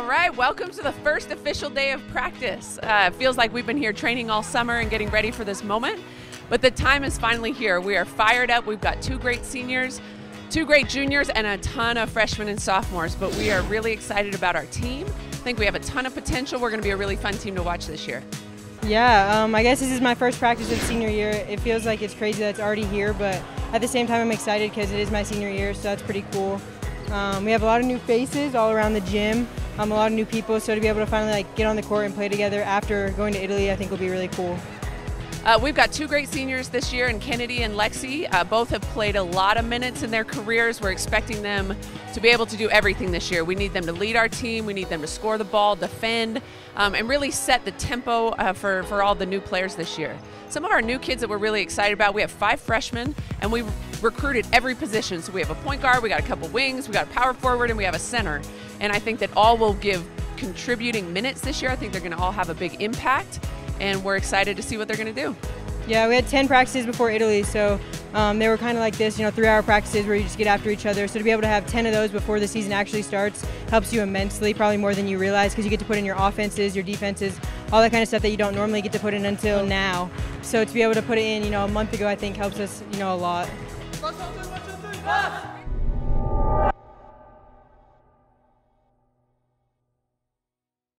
All right, welcome to the first official day of practice. Uh, it feels like we've been here training all summer and getting ready for this moment, but the time is finally here. We are fired up. We've got two great seniors, two great juniors, and a ton of freshmen and sophomores, but we are really excited about our team. I think we have a ton of potential. We're going to be a really fun team to watch this year. Yeah, um, I guess this is my first practice of senior year. It feels like it's crazy that it's already here, but at the same time, I'm excited because it is my senior year, so that's pretty cool. Um, we have a lot of new faces all around the gym, um, a lot of new people, so to be able to finally like get on the court and play together after going to Italy, I think will be really cool. Uh, we've got two great seniors this year in Kennedy and Lexi. Uh, both have played a lot of minutes in their careers. We're expecting them to be able to do everything this year. We need them to lead our team, we need them to score the ball, defend, um, and really set the tempo uh, for, for all the new players this year. Some of our new kids that we're really excited about, we have five freshmen, and we recruited every position. So we have a point guard, we got a couple wings, we got a power forward, and we have a center. And I think that all will give contributing minutes this year. I think they're going to all have a big impact and we're excited to see what they're going to do. Yeah, we had 10 practices before Italy, so um, they were kind of like this, you know, three hour practices where you just get after each other. So to be able to have 10 of those before the season actually starts helps you immensely, probably more than you realize, because you get to put in your offenses, your defenses, all that kind of stuff that you don't normally get to put in until now. So to be able to put it in, you know, a month ago, I think helps us, you know, a lot.